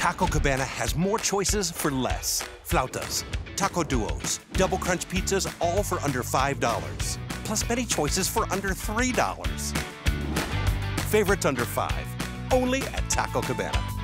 Taco Cabana has more choices for less. Flautas, taco duos, double crunch pizzas, all for under $5. Plus many choices for under $3. Favorites under five, only at Taco Cabana.